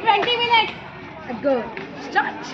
20 minutes. Good. Start.